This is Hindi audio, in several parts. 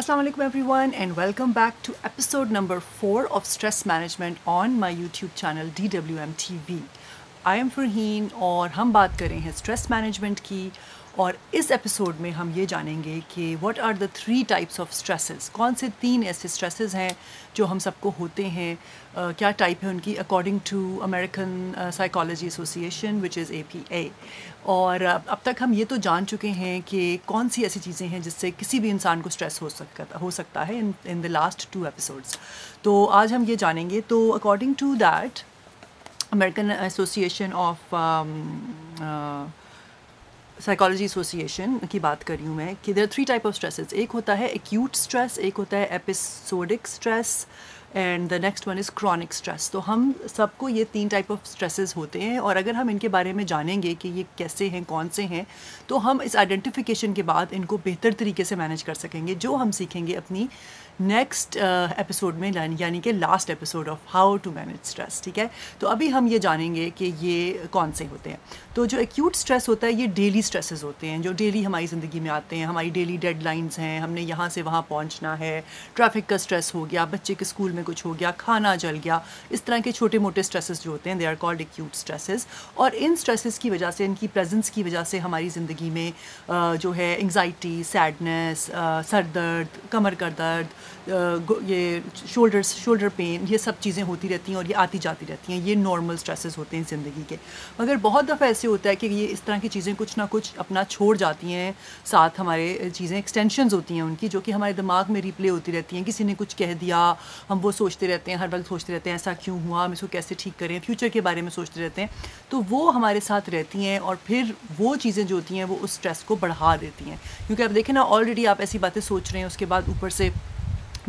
Assalamu alaikum everyone and welcome back to episode number 4 of stress management on my YouTube channel DWM TV. I am Farheen और हम बात कर रहे हैं स्ट्रेस मैनेजमेंट की और इस एपिसोड में हम ये जानेंगे कि what are the three types of stresses कौन से तीन ऐसे स्ट्रेसेस हैं जो हम सबको होते हैं? uh, क्या टाइप है उनकी? According to American psychology association which is A P A और अब तक हम ये तो जान चुके हैं कि कौन सी ऐसी चीज़ें हैं जिससे किसी भी इंसान को स्ट्रेस हो सकता हो सकता है in in the last two episodes तो आज हम ये जानेंगे तो according to that American association of psychology association की बात कर रही हूँ मैं, कि there three type of stresses एक होता है एक्यूट स्ट्रेस एक होता है episodic stress and the next one is chronic stress तो हम सबको ये तीन टाइप ऑफ़ स्ट्रेसेस होते हैं, और अगर हम इनके बारे में जानेंगे कि ये कैसे हैं, कौन से हैं तो हम इस आइडेंटिफिकेशन के बाद इनको बेहतर तरीके से मैनेज कर सकेंगे, जो हम सीखेंगे अपनी नेक्स्ट एपिसोड uh, में यानी कि last episode of how to manage stress ठीक है? तो अभी हम ये जानेंगे कि ये कौन से होते हैं। तो जो एक्यूट स्ट्रेस होता है ये डेली स्ट्रेसेस होते हैं जो डेली हमारी ज़िंदगी में आते हैं हमारी डेली डेडलाइंस हैं हमने यहाँ से वहाँ पहुँचना है ट्रैफ़िक का स्ट्रेस हो गया बच्चे के स्कूल में कुछ हो गया खाना जल गया इस तरह के छोटे मोटे स्ट्रेसेस जो होते हैं they are called acute stresses और इन स्ट्रेसेस की वजह से इनकी प्रेजेंस की वजह से हमारी ज़िंदगी में uh, जो है एंगजाइटी सैडनेस uh, सर दर्द कमर का दर्द ये शोल्डर शोल्डर पेन ये सब चीज़ें होती रहती हैं और ये आती जाती रहती हैं। ये नॉर्मल स्ट्रेसेस होते हैं ज़िंदगी के। मगर बहुत दफ़ा ऐसे होता है कि ये इस तरह की चीज़ें कुछ ना कुछ अपना छोड़ जाती हैं, साथ हमारे चीज़ें एक्सटेंशन होती हैं उनकी, जो कि हमारे दिमाग में रिप्ले होती रहती हैं। किसी ने कुछ कह दिया, हम वो सोचते रहते हैं, हर वक्त सोचते रहते हैं, ऐसा क्यों हुआ, हम इसको कैसे ठीक करें फ्यूचर के बारे में सोचते रहते हैं। तो वो हमारे साथ रहती हैं और फिर वो चीज़ें जो होती हैं वो उस स्ट्रेस को बढ़ा देती हैं। क्योंकि आप देखें ना ऑलरेडी आप ऐसी बातें सोच रहे हैं, उसके बाद ऊपर से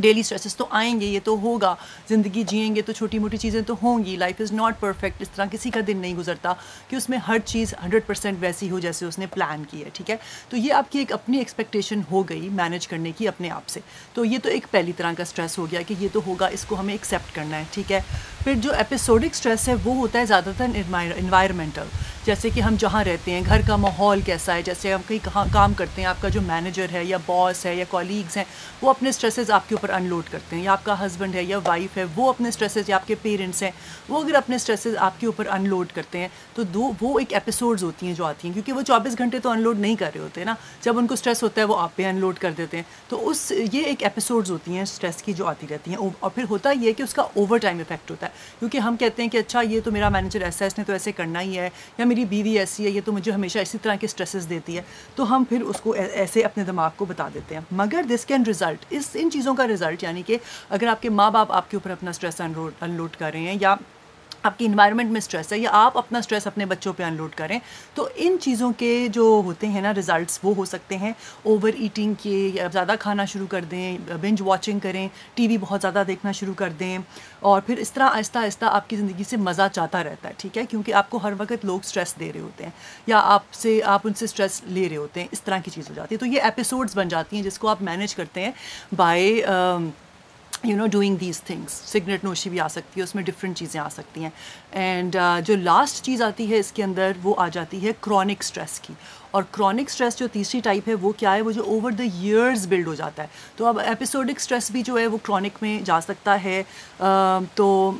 डेली स्ट्रेसेस तो आएँगे, ये तो होगा। ज़िंदगी जिएँगे तो छोटी मोटी चीज़ें तो होंगी। लाइफ इज़ नॉट परफेक्ट इस तरह किसी का दिन नहीं गुजरता कि उसमें हर चीज़ हंड्रेड परसेंट वैसी हो जैसे उसने प्लान की है, ठीक है? तो ये आपकी एक अपनी एक्सपेक्टेशन हो गई मैनेज करने की अपने आप से। तो ये तो एक पहली तरह का स्ट्रेस हो गया कि ये तो होगा, इसको हमें एक्सेप्ट करना है, ठीक है? फिर जो एपिसोडिक स्ट्रेस है, वो होता है ज़्यादातर इन्वायरमेंटल जैसे कि हम जहाँ रहते हैं, घर का माहौल कैसा है, जैसे हम कहीं कहाँ, काम करते हैं, आपका जो मैनेजर है या बॉस है या कॉलीग्स हैं, वो अपने स्ट्रेसेस आपके ऊपर अनलोड करते हैं। या आपका हस्बैंड है या वाइफ है, वो अपने स्ट्रेसेस या आपके पेरेंट्स हैं, वो अगर अपने स्ट्रेसेस आपके ऊपर अनलोड करते हैं तो दो, वो एक एपिसोड्स होती हैं जो आती हैं, क्योंकि वो चौबीस घंटे तो अनलोड नहीं कर रहे होते हैं ना। जब उनको स्ट्रेस होता है, वो आप पे अनलोड कर देते हैं। तो उस, ये एक एपिसोड्स होती हैं स्ट्रेस की जो आती रहती हैं। और फिर होता ये है कि उसका ओवर टाइम इफ़ेक्ट होता है। क्योंकि हम कहते हैं कि अच्छा ये तो मेरा मैनेजर ऐसा है, इसने तो ऐसे करना ही है, या मेरी बीवी ऐसी है, ये तो मुझे हमेशा इसी तरह के स्ट्रेसेस देती है। तो हम फिर उसको ऐसे अपने दिमाग को बता देते हैं। मगर दिस कैन रिज़ल्ट इस, इन चीज़ों का रिज़ल्ट यानी कि अगर आपके माँ बाप आपके ऊपर अपना स्ट्रेस अनलोड कर रहे हैं या आपकी इन्वायरमेंट में स्ट्रेस है, या आप अपना स्ट्रेस अपने बच्चों पे अनलोड करें तो इन चीज़ों के जो होते हैं ना रिजल्ट्स वो हो सकते हैं। ओवर ईटिंग के, या ज़्यादा खाना शुरू कर दें बिंज वॉचिंग करें टीवी बहुत ज़्यादा देखना शुरू कर दें, और फिर इस तरह आहिस्ता आहिस्ता आपकी ज़िंदगी से मज़ा चाहता रहता है, ठीक है? क्योंकि आपको हर वक्त लोग स्ट्रेस दे रहे होते हैं, या आपसे, आप उनसे स्ट्रेस ले रहे होते हैं, इस तरह की चीज़ हो जाती है। तो ये एपिसोड्स बन जाती हैं जिसको आप मैनेज करते हैं by you know doing these things cigarette नोशी भी आ सकती है उसमें डिफरेंट चीज़ें आ सकती हैं. एंड uh, जो लास्ट चीज़ आती है इसके अंदर वो आ जाती है क्रॉनिक स्ट्रेस की. और क्रॉनिक स्ट्रेस जो तीसरी टाइप है वो क्या है? वो जो ओवर द ईयर्स बिल्ड हो जाता है. तो अब एपिसोडिक स्ट्रेस भी जो है वो क्रॉनिक में जा सकता है. Uh, तो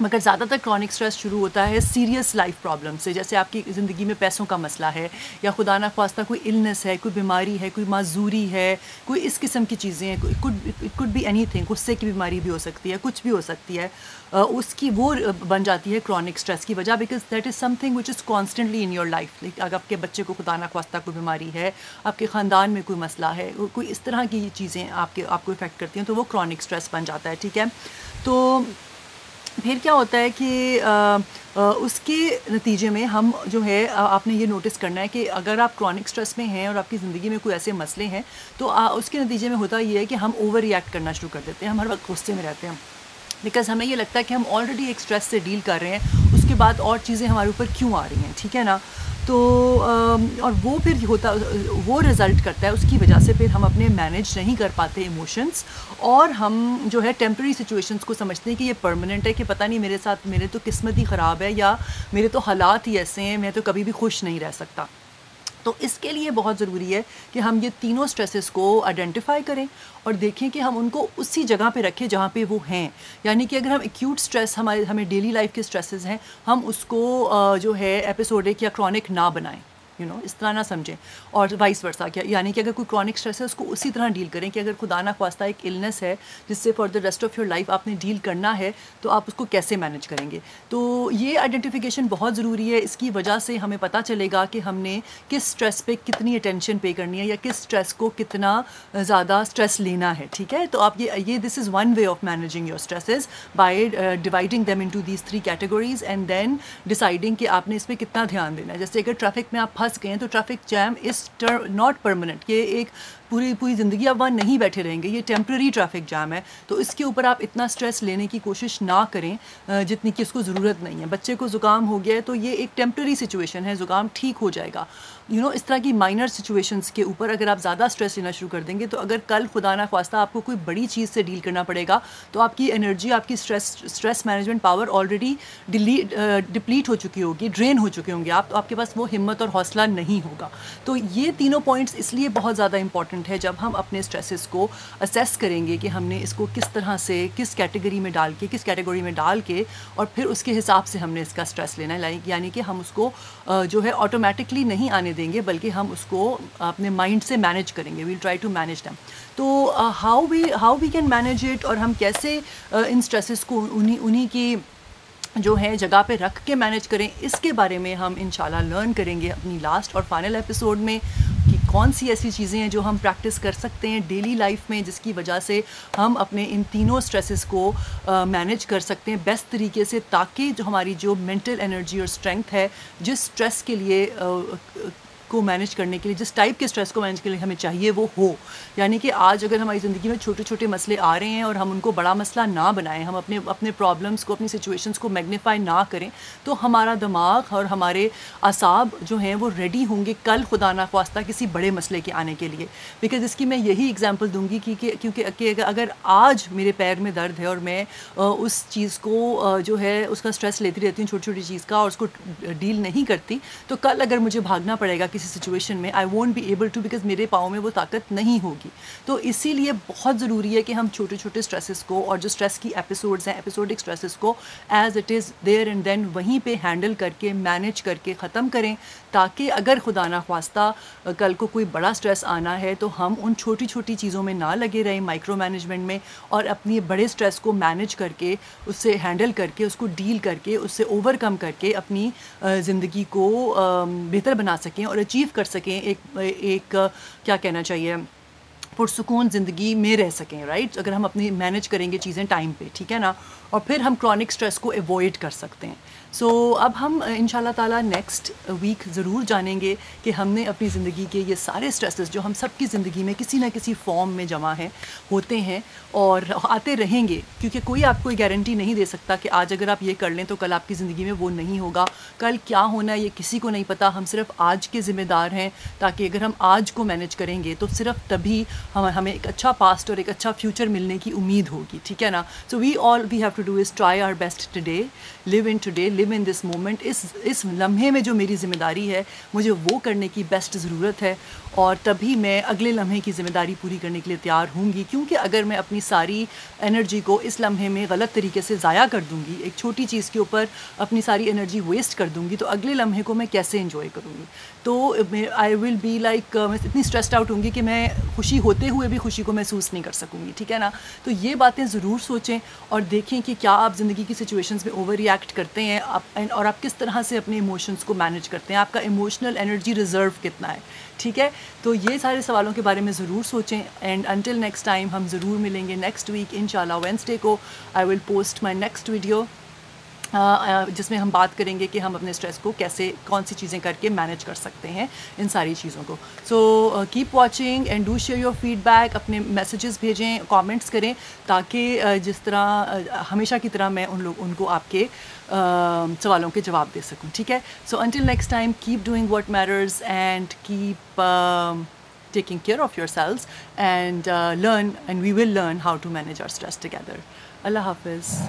मगर ज़्यादातर क्रॉनिक स्ट्रेस शुरू होता है सीरियस लाइफ प्रॉब्लम से। जैसे आपकी ज़िंदगी में पैसों का मसला है, या खुदा ना खास्ता कोई इलनेस है, कोई बीमारी है, कोई माजूरी है, कोई इस किस्म की चीज़ें हैं it could be anything गुस्से की बीमारी भी हो सकती है, कुछ भी हो सकती है। उसकी वो बन जाती है क्रॉनिक स्ट्रेस की वजह because that is something which is constantly in your life like अगर आपके बच्चे को खुदा ना खास्ता कोई बीमारी है, आपके ख़ानदान में कोई मसला है कोई इस तरह की चीज़ें आपके, आपको इफ़ेक्ट करती हैं तो वो क्रॉनिक स्ट्रेस बन जाता है, ठीक है? तो फिर क्या होता है कि आ, आ, उसके नतीजे में हम जो है आपने ये नोटिस करना है कि अगर आप क्रॉनिक स्ट्रेस में हैं और आपकी ज़िंदगी में कोई ऐसे मसले हैं तो आ, उसके नतीजे में होता ये है कि हम ओवर रिएक्ट करना शुरू कर देते हैं। हम हर वक्त गुस्से में रहते हैं। बिकॉज़ हमें ये लगता है कि हम ऑलरेडी एक स्ट्रेस से डील कर रहे हैं उसके बाद और चीज़ें हमारे ऊपर क्यों आ रही हैं ठीक है ना? तो और वो फिर होता, वो रिज़ल्ट करता है, उसकी वजह से फिर हम अपने मैनेज नहीं कर पाते इमोशंस और हम जो है टेम्प्रेरी सिचुएशंस को समझते हैं कि ये परमानेंट है, कि पता नहीं मेरे साथ, मेरे तो किस्मत ही ख़राब है या मेरे तो हालात ही ऐसे हैं, मैं तो कभी भी खुश नहीं रह सकता। तो इसके लिए बहुत ज़रूरी है कि हम ये तीनों स्ट्रेसेस को आइडेंटिफाई करें और देखें कि हम उनको उसी जगह पे रखें जहाँ पे वो हैं। यानी कि अगर हम एक्यूट स्ट्रेस हमारे, हमें डेली लाइफ के स्ट्रेसेस हैं, हम उसको जो है एपिसोडिक या क्रॉनिक ना बनाएँ। यू you नो know, इस तरह ना समझें। और वाइस वर्सा क्या यानी कि अगर कोई क्रॉनिक स्ट्रेस है उसको उसी तरह डील करें कि अगर खुदा ना खास्ता एक इलनेस है जिससे for the rest of your life आपने डील करना है तो आप उसको कैसे मैनेज करेंगे? तो ये आइडेंटिफिकेशन बहुत ज़रूरी है। इसकी वजह से हमें पता चलेगा कि हमने किस स्ट्रेस पर कितनी अटेंशन पे करनी है या किस स्ट्रेस को कितना ज़्यादा स्ट्रेस लेना है ठीक है? तो आप ये ये this is one way of managing your stresses by dividing them into these three categories and then deciding कि आपने इस पर कितना ध्यान देना है। जैसे अगर ट्रैफ़िक में आप फंस गए हैं तो traffic jam is not permanent ये एक पूरी पूरी ज़िंदगी आप वहाँ नहीं बैठे रहेंगे। ये टेम्प्रेरी ट्रैफ़िक जाम है। तो इसके ऊपर आप इतना स्ट्रेस लेने की कोशिश ना करें जितनी कि उसको ज़रूरत नहीं है। बच्चे को ज़ुकाम हो गया है तो ये एक टेम्प्रेरी सिचुएशन है। ज़ुकाम ठीक हो जाएगा। यू you नो know, इस तरह की माइनर सिचुएशंस के ऊपर अगर आप ज़्यादा स्ट्रेस लेना शुरू कर देंगे तो अगर कल खुदा ना खास्ता आपको कोई बड़ी चीज़ से डील करना पड़ेगा तो आपकी एनर्जी आपकी stress stress management power already deplete हो चुकी होगी ड्रेन हो चुके होंगे आप तो आपके पास वो हिम्मत और हौसला नहीं होगा। तो ये तीनों पॉइंट्स इसलिए बहुत ज़्यादा इंपॉर्टेंट है जब हम अपने स्ट्रेसेस को असेस करेंगे कि हमने इसको किस तरह से किस कैटेगरी में डाल के किस कैटेगरी में डाल के और फिर उसके हिसाब से हमने इसका स्ट्रेस लेना है। यानी कि हम उसको जो है ऑटोमेटिकली नहीं आने देंगे बल्कि हम उसको अपने माइंड से मैनेज करेंगे। We'll try to manage them तो how we how we can manage it और हम कैसे uh, इन स्ट्रेसेस को उन्हीं उन्हीं की जो है जगह पे रख के मैनेज करें इसके बारे में हम इन लर्न करेंगे अपनी लास्ट और फाइनल एपिसोड में। कौन सी ऐसी चीज़ें हैं जो हम प्रैक्टिस कर सकते हैं डेली लाइफ में, जिसकी वजह से हम अपने इन तीनों स्ट्रेसेस को मैनेज कर सकते हैं बेस्ट तरीके से, ताकि जो हमारी जो मेंटल एनर्जी और स्ट्रेंथ है, जिस स्ट्रेस के लिए को मैनेज करने के लिए, जिस टाइप के स्ट्रेस को मैनेज करने के लिए हमें चाहिए, वो हो। यानी कि आज अगर हमारी ज़िंदगी में छोटे छोटे मसले आ रहे हैं और हम उनको बड़ा मसला ना बनाएँ, हम अपने अपने प्रॉब्लम्स को, अपनी सिचुएशंस को मैग्नीफाई ना करें तो हमारा दिमाग और हमारे असाब जो हैं, वो रेडी होंगे कल खुदा ना खास्ता किसी बड़े मसले के आने के लिए। बिकॉज़ इसकी मैं यही एग्ज़ाम्पल दूँगी कि क्योंकि अगर आज मेरे पैर में दर्द है और मैं उस चीज़ को जो है, उसका स्ट्रेस लेती रहती हूँ छोटी छोटी चीज़ का और उसको डील नहीं करती तो कल अगर मुझे भागना पड़ेगा किसी सिचुएशन में I won't be able to because मेरे पाँव में वो ताकत नहीं होगी। तो इसीलिए बहुत ज़रूरी है कि हम छोटे छोटे स्ट्रेसेस को और जो स्ट्रेस की एपिसोड्स हैं एपिसोडिक स्ट्रेसेस को as it is there and then वहीं पे हैंडल करके मैनेज करके, ख़त्म करें, ताकि अगर खुदा ना ख्वास्ता कल को कोई बड़ा स्ट्रेस आना है तो हम उन छोटी छोटी चीज़ों में ना लगे रहें माइक्रो मैनेजमेंट में और अपनी बड़े स्ट्रेस को मैनेज करके, उससे हैंडल करके, उसको डील करके, उससे ओवरकम करके अपनी ज़िंदगी को बेहतर बना सकें और अचीव कर सकें एक एक क्या कहना चाहिए? पुरसकून ज़िंदगी में रह सकें राइट अगर हम अपनी मैनेज करेंगे चीज़ें टाइम पे ठीक है ना? और फिर हम क्रॉनिक स्ट्रेस को अवॉइड कर सकते हैं। सो so, अब हम इन ताला नेक्स्ट वीक ज़रूर जानेंगे कि हमने अपनी ज़िंदगी के ये सारे स्ट्रेसेस जो हम सबकी ज़िंदगी में किसी ना किसी फॉर्म में जमा हैं होते हैं और आते रहेंगे। क्योंकि कोई आपको गारंटी नहीं दे सकता कि आज अगर आप ये कर लें तो कल आपकी ज़िंदगी में वो नहीं होगा। कल क्या होना है ये किसी को नहीं पता। हम सिर्फ़ आज के ज़िम्मेदार हैं ताकि अगर हम आज को मैनेज करेंगे तो सिर्फ़ तभी हम, हमें एक अच्छा पास्ट और एक अच्छा फ्यूचर मिलने की उम्मीद होगी, ठीक है ना? So we all we have to do is try our best today live in today live in this moment इस इस लम्हे में जो मेरी ज़िम्मेदारी है, मुझे वो करने की बेस्ट ज़रूरत है और तभी मैं अगले लम्हे की ज़िम्मेदारी पूरी करने के लिए तैयार होंगी, क्योंकि अगर मैं अपनी सारी एनर्जी को इस लम्हे में गलत तरीके से ज़ाया कर दूँगी, एक छोटी चीज़ के ऊपर अपनी सारी एनर्जी वेस्ट कर दूँगी तो अगले लम्हे को मैं कैसे इन्जॉय करूँगी? तो आई विल बी लाइक मैं इतनी स्ट्रेस्ड आउट होंगी कि मैं खुशी होते हुए भी खुशी को महसूस नहीं कर सकूँगी, ठीक है ना? तो ये बातें ज़रूर सोचें और देखें कि क्या आप ज़िंदगी की सिचुएशंस में ओवर रिएक्ट करते हैं, आप एंड और आप किस तरह से अपने इमोशंस को मैनेज करते हैं, आपका इमोशनल एनर्जी रिज़र्व कितना है, ठीक है? तो ये सारे सवालों के बारे में ज़रूर सोचें एंड अनटिल नेक्स्ट टाइम हम ज़रूर मिलेंगे नेक्स्ट वीक इन वेंसडे को I will post my next video जिसमें हम बात करेंगे कि हम अपने स्ट्रेस को कैसे कौन सी चीज़ें करके मैनेज कर सकते हैं इन सारी चीज़ों को so keep watching and do share your feedback अपने मैसेजेस भेजें कमेंट्स करें ताकि जिस तरह हमेशा की तरह मैं उन लोग उनको आपके uh, सवालों के जवाब दे सकूँ ठीक है so until next time keep doing what matters and keep taking care of yourselves and uh, learn and we will learn how to manage our stress together. Allah Hafiz.